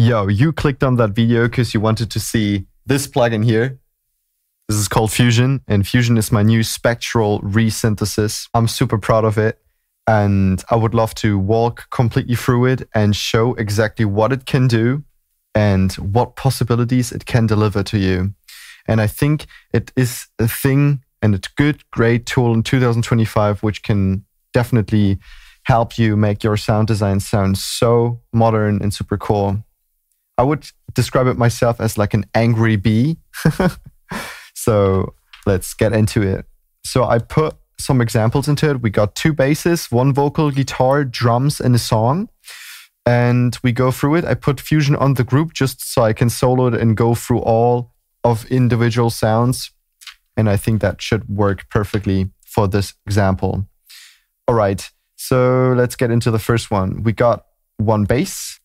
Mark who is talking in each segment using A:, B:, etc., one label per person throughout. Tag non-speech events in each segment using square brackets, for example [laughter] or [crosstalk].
A: Yo, you clicked on that video because you wanted to see this plugin here. This is called Fusion, and Fusion is my new spectral resynthesis. I'm super proud of it, and I would love to walk completely through it and show exactly what it can do and what possibilities it can deliver to you. And I think it is a thing and a good, great tool in 2025, which can definitely help you make your sound design sound so modern and super cool. I would describe it myself as like an angry bee. [laughs] so let's get into it. So I put some examples into it. We got two basses, one vocal, guitar, drums, and a song. And we go through it. I put Fusion on the group just so I can solo it and go through all of individual sounds. And I think that should work perfectly for this example. All right. So let's get into the first one. We got one bass.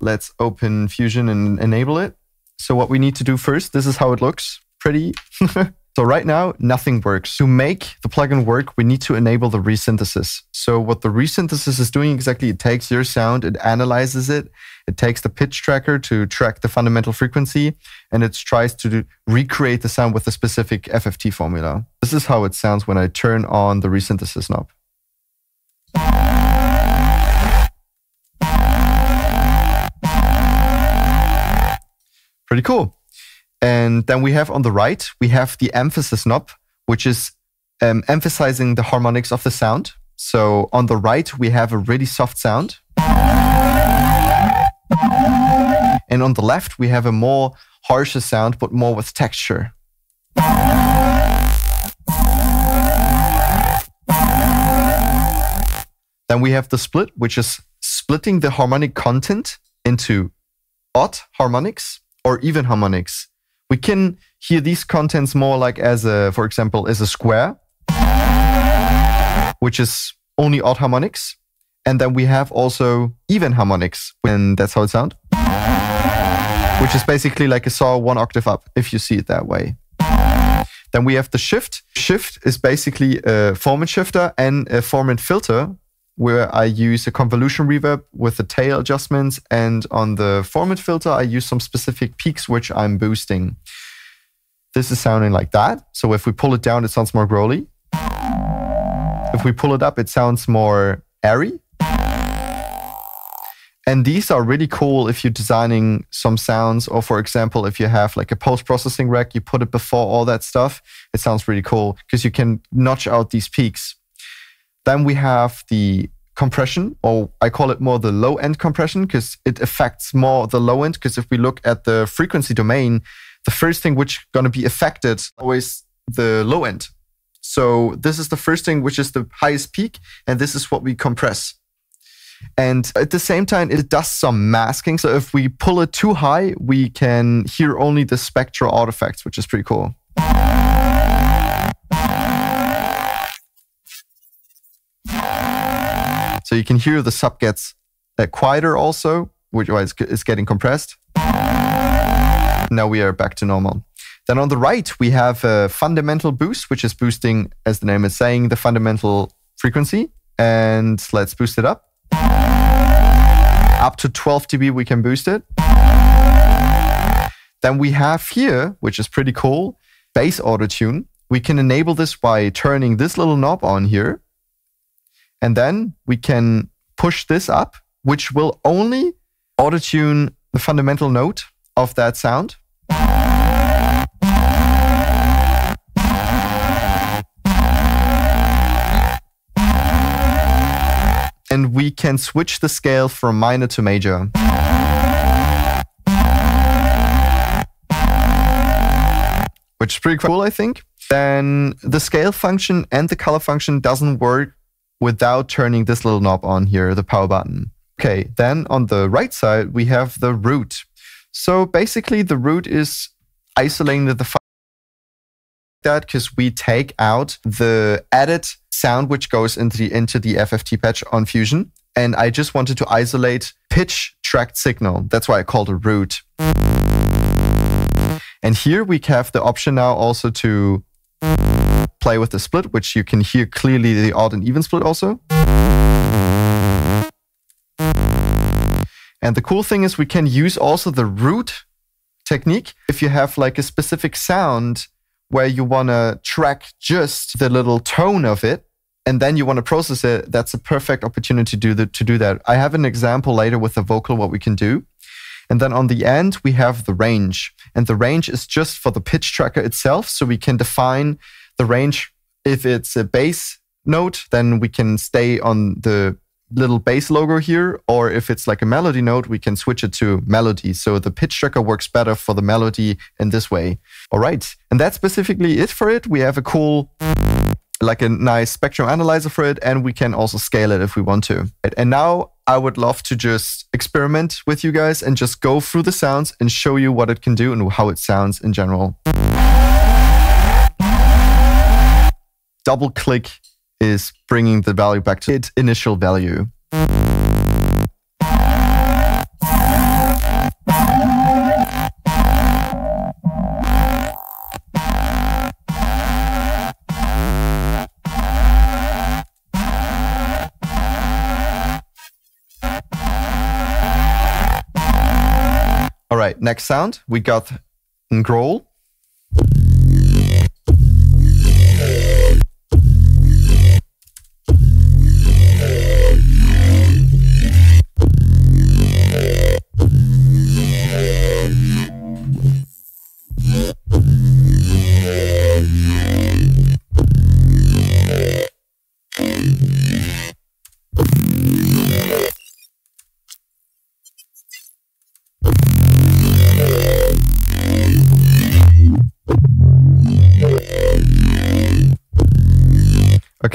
A: Let's open Fusion and enable it. So what we need to do first, this is how it looks. Pretty. [laughs] so right now, nothing works. To make the plugin work, we need to enable the resynthesis. So what the resynthesis is doing exactly, it takes your sound, it analyzes it, it takes the pitch tracker to track the fundamental frequency, and it tries to do, recreate the sound with a specific FFT formula. This is how it sounds when I turn on the resynthesis knob. Pretty cool. And then we have on the right, we have the emphasis knob, which is um, emphasizing the harmonics of the sound. So on the right, we have a really soft sound. And on the left, we have a more harsher sound, but more with texture. Then we have the split, which is splitting the harmonic content into odd harmonics or even harmonics. We can hear these contents more like as a, for example, as a square, which is only odd harmonics. And then we have also even harmonics, and that's how it sounds, which is basically like a saw one octave up, if you see it that way. Then we have the shift. Shift is basically a formant shifter and a formant filter, where I use a convolution reverb with the tail adjustments. And on the formant filter, I use some specific peaks, which I'm boosting. This is sounding like that. So if we pull it down, it sounds more growly. If we pull it up, it sounds more airy. And these are really cool if you're designing some sounds, or for example, if you have like a post processing rack, you put it before all that stuff. It sounds really cool because you can notch out these peaks. Then we have the compression, or I call it more the low end compression because it affects more the low end. Because if we look at the frequency domain, the first thing which is going to be affected always the low end. So this is the first thing, which is the highest peak, and this is what we compress. And at the same time, it does some masking. So if we pull it too high, we can hear only the spectral artifacts, which is pretty cool. So you can hear the sub gets uh, quieter also, which is it's getting compressed. Now we are back to normal. Then on the right, we have a fundamental boost, which is boosting, as the name is saying, the fundamental frequency. And let's boost it up. Up to 12 dB, we can boost it. Then we have here, which is pretty cool, bass auto tune. We can enable this by turning this little knob on here. And then we can push this up, which will only auto tune the fundamental note of that sound. And we can switch the scale from minor to major. Which is pretty cool, I think. Then the scale function and the color function doesn't work without turning this little knob on here, the power button. Okay, then on the right side, we have the root. So basically, the root is isolating the that because we take out the added sound which goes into the into the FFT patch on Fusion. And I just wanted to isolate pitch tracked signal. That's why I called it root. And here we have the option now also to play with the split, which you can hear clearly the odd and even split also. And the cool thing is we can use also the root technique. If you have like a specific sound where you want to track just the little tone of it, and then you want to process it, that's a perfect opportunity to do, the, to do that. I have an example later with the vocal, what we can do. And then on the end, we have the range. And the range is just for the pitch tracker itself. So we can define the range. If it's a bass note, then we can stay on the little bass logo here. Or if it's like a melody note, we can switch it to melody. So the pitch tracker works better for the melody in this way. All right. And that's specifically it for it. We have a cool like a nice spectrum analyzer for it, and we can also scale it if we want to. And now I would love to just experiment with you guys and just go through the sounds and show you what it can do and how it sounds in general. Double click is bringing the value back to its initial value. All right, next sound, we got Growl.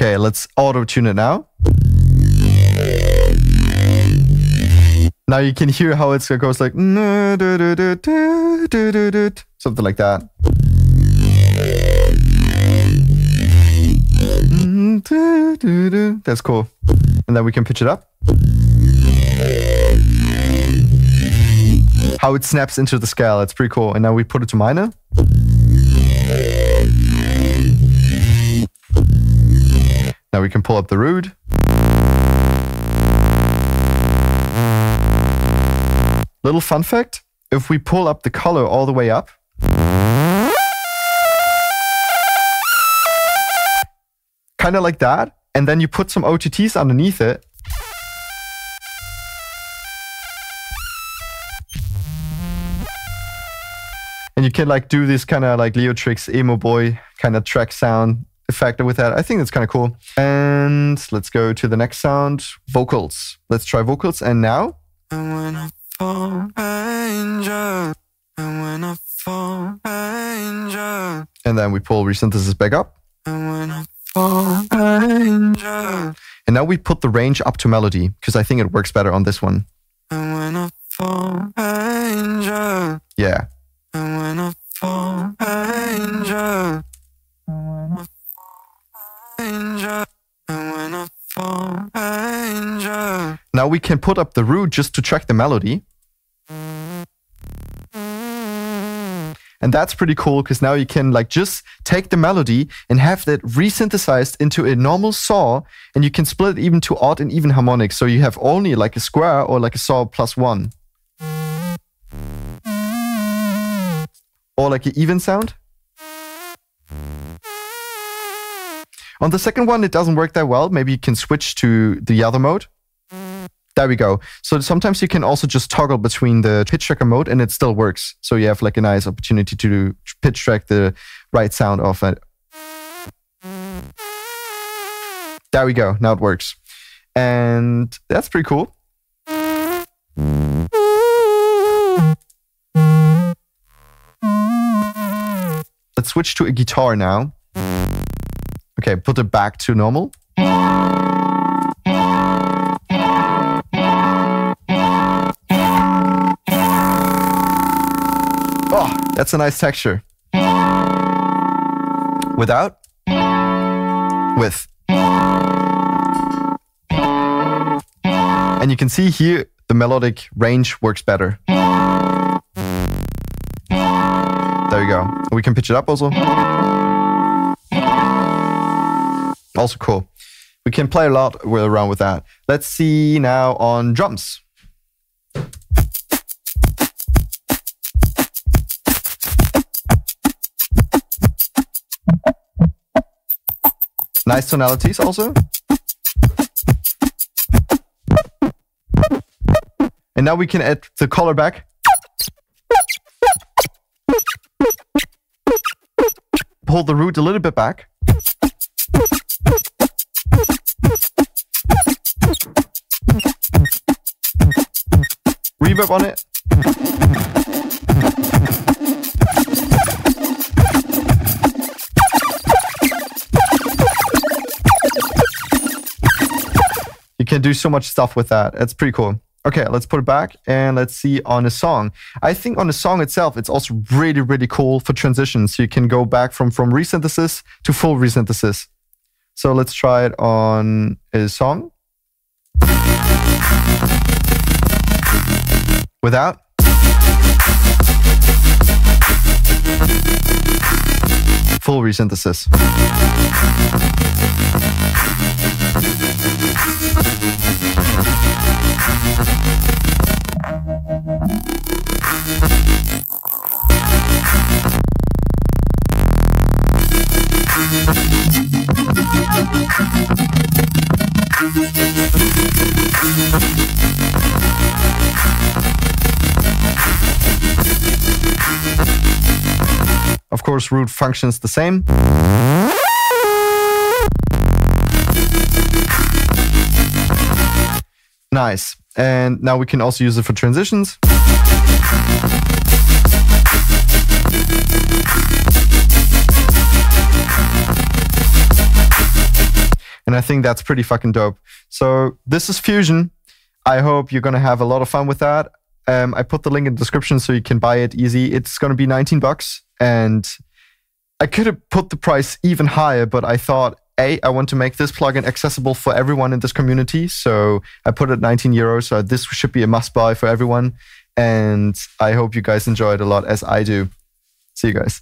A: Okay, let's auto tune it now. Now you can hear how it goes like something like that. That's cool. And then we can pitch it up. How it snaps into the scale, it's pretty cool. And now we put it to minor. Now we can pull up the root. Little fun fact, if we pull up the color all the way up, kind of like that, and then you put some OTTs underneath it, and you can like do this kind of like Leo Leotrix emo boy kind of track sound factor with that. I think that's kind of cool. And let's go to the next sound, vocals. Let's try vocals. And now. And then we pull resynthesis back up. And now we put the range up to melody because I think it works better on this one. Yeah. Now we can put up the root just to track the melody. And that's pretty cool because now you can like just take the melody and have that resynthesized into a normal saw and you can split it even to odd and even harmonics. So you have only like a square or like a saw plus one. Or like an even sound. On the second one, it doesn't work that well. Maybe you can switch to the other mode. There we go. So sometimes you can also just toggle between the pitch tracker mode and it still works. So you have like a nice opportunity to pitch track the right sound of it. There we go. Now it works. And that's pretty cool. Let's switch to a guitar now. Okay, put it back to normal. Oh, that's a nice texture. Without? With. And you can see here the melodic range works better. There you go. We can pitch it up also also cool. We can play a lot around with that. Let's see now on drums. Nice tonalities also. And now we can add the color back. Pull the root a little bit back. Reverb on it. You can do so much stuff with that. It's pretty cool. Okay, let's put it back and let's see on a song. I think on the song itself, it's also really, really cool for transitions. So you can go back from from resynthesis to full resynthesis. So let's try it on a song. Without. Full resynthesis. Of course, root functions the same. Nice. And now we can also use it for transitions. And I think that's pretty fucking dope. So this is Fusion. I hope you're going to have a lot of fun with that. Um, I put the link in the description so you can buy it easy. It's going to be 19 bucks. And I could have put the price even higher, but I thought, A, I want to make this plugin accessible for everyone in this community. So I put it 19 euros. So this should be a must buy for everyone. And I hope you guys enjoy it a lot as I do. See you guys.